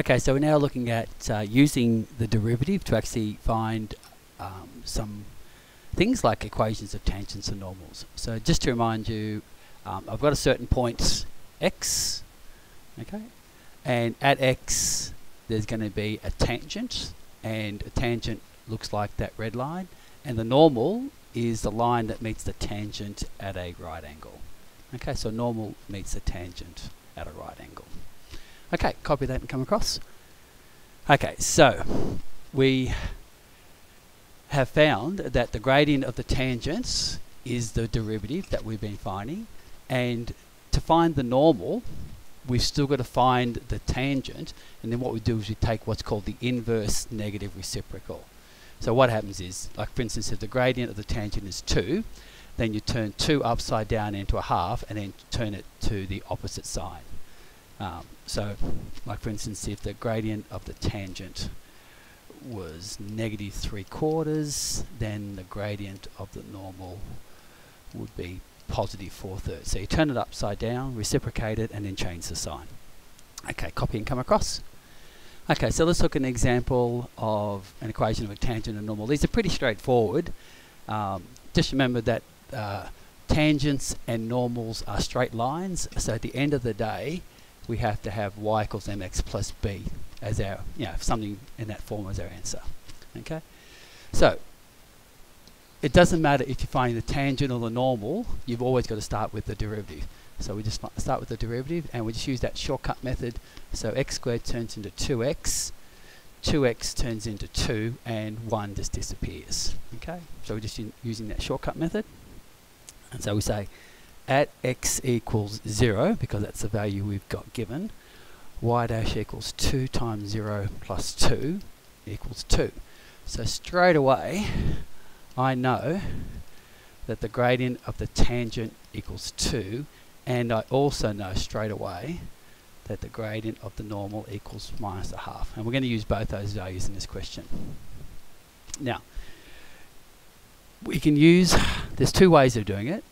Okay, so we're now looking at uh, using the derivative to actually find um, some things like equations of tangents and normals. So just to remind you, um, I've got a certain point x, okay, and at x there's going to be a tangent, and a tangent looks like that red line, and the normal is the line that meets the tangent at a right angle. Okay, so normal meets the tangent at a right angle. Okay, copy that and come across. Okay, so we have found that the gradient of the tangents is the derivative that we've been finding and to find the normal we've still got to find the tangent and then what we do is we take what's called the inverse negative reciprocal. So what happens is, like for instance, if the gradient of the tangent is 2, then you turn 2 upside down into a half and then turn it to the opposite side. Um, so, like for instance, if the gradient of the tangent was negative 3 quarters, then the gradient of the normal would be positive 4 thirds. So you turn it upside down, reciprocate it, and then change the sign. Okay, copy and come across. Okay, so let's look at an example of an equation of a tangent and normal. These are pretty straightforward. Um, just remember that uh, tangents and normals are straight lines. So at the end of the day, we have to have y equals mx plus b as our, you know, something in that form as our answer. Okay? So, it doesn't matter if you find the tangent or the normal, you've always got to start with the derivative. So we just start with the derivative and we just use that shortcut method. So x squared turns into 2x, 2x turns into 2 and 1 just disappears. Okay, so we're just using that shortcut method. And so we say at x equals 0, because that's the value we've got given, y dash equals 2 times 0 plus 2 equals 2. So straight away, I know that the gradient of the tangent equals 2, and I also know straight away that the gradient of the normal equals minus a half. And we're going to use both those values in this question. Now, we can use, there's two ways of doing it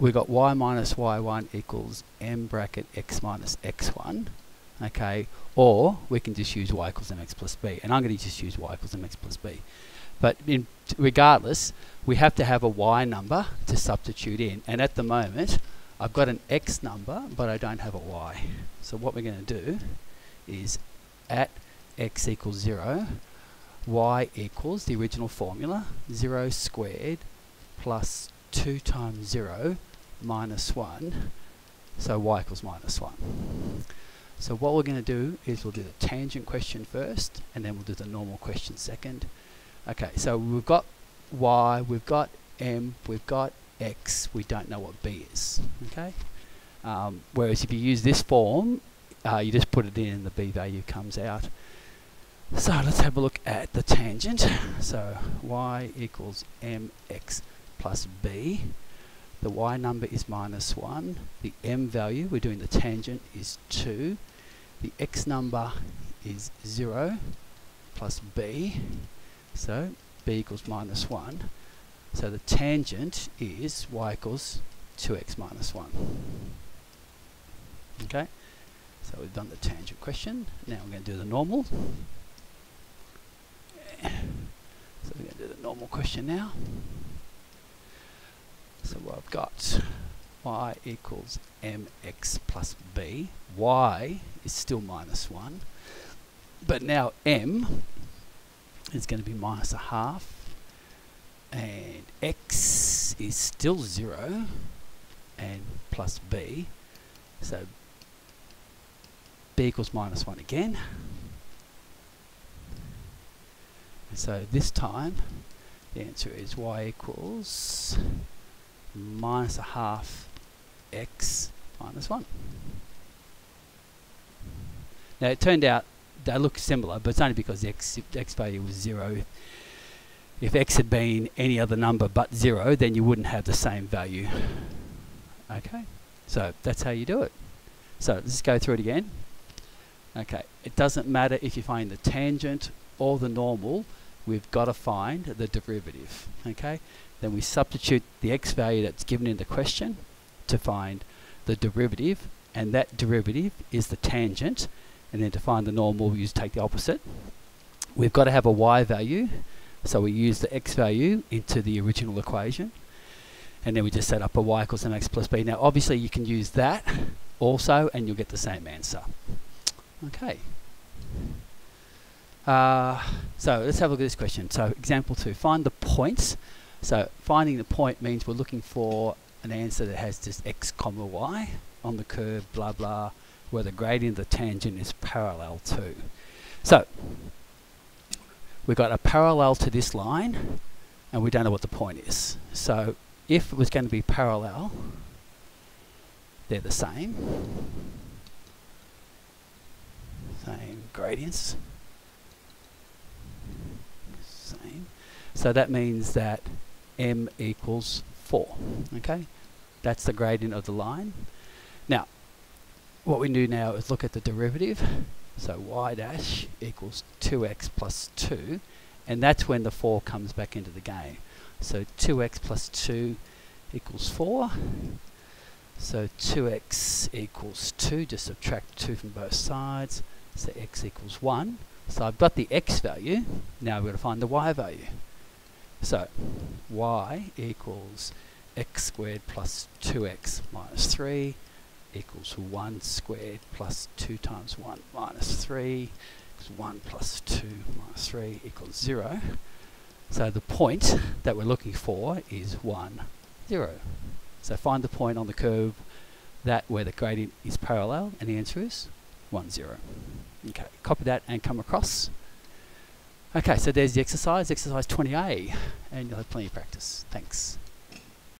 we've got y minus y1 equals m bracket x minus x1 okay? Or we can just use y equals mx plus b and I'm going to just use y equals mx plus b. But regardless we have to have a y number to substitute in and at the moment I've got an x number but I don't have a y. So what we're going to do is at x equals 0 y equals the original formula 0 squared plus 2 times 0 minus 1, so y equals minus 1. So what we're going to do is we'll do the tangent question first, and then we'll do the normal question second. Okay, so we've got y, we've got m, we've got x, we don't know what b is. Okay, um, Whereas if you use this form, uh, you just put it in and the b value comes out. So let's have a look at the tangent. So y equals mx plus b the y number is minus 1, the m value, we're doing the tangent, is 2, the x number is 0 plus b, so b equals minus 1. So the tangent is y equals 2x minus 1. Okay, so we've done the tangent question. Now we're going to do the normal. So we're going to do the normal question now. So I've got y equals mx plus b. y is still minus 1. But now m is going to be minus a half. And x is still 0 and plus b. So b equals minus 1 again. And so this time the answer is y equals minus a half x minus 1. Now it turned out they look similar, but it's only because the x, x value was 0. If x had been any other number but 0, then you wouldn't have the same value. Okay, so that's how you do it. So let's go through it again. Okay, it doesn't matter if you find the tangent or the normal, we've got to find the derivative. Okay, then we substitute the x value that's given in the question to find the derivative, and that derivative is the tangent, And then to find the normal, we use take the opposite. We've got to have a y value, so we use the x value into the original equation. And then we just set up a y equals mx plus b. Now, obviously, you can use that also, and you'll get the same answer. Okay. Uh, so let's have a look at this question. So example two, find the points. So finding the point means we're looking for an answer that has just x comma y on the curve, blah blah, where the gradient of the tangent is parallel to. So we've got a parallel to this line, and we don't know what the point is. So if it was going to be parallel, they're the same. Same gradients. Same. So that means that m equals 4. Okay? That's the gradient of the line. Now, what we do now is look at the derivative. So y dash equals 2x plus 2. And that's when the 4 comes back into the game. So 2x plus 2 equals 4. So 2x equals 2. Just subtract 2 from both sides. So x equals 1. So I've got the x value. Now we've got to find the y value. So y equals x squared plus 2x minus 3 equals 1 squared plus 2 times 1 minus 3 equals 1 plus 2 minus 3 equals 0. So the point that we're looking for is 1, 0. So find the point on the curve that where the gradient is parallel and the answer is 1, 0. Okay, copy that and come across. Okay, so there's the exercise, exercise 20A, and you'll have plenty of practice. Thanks.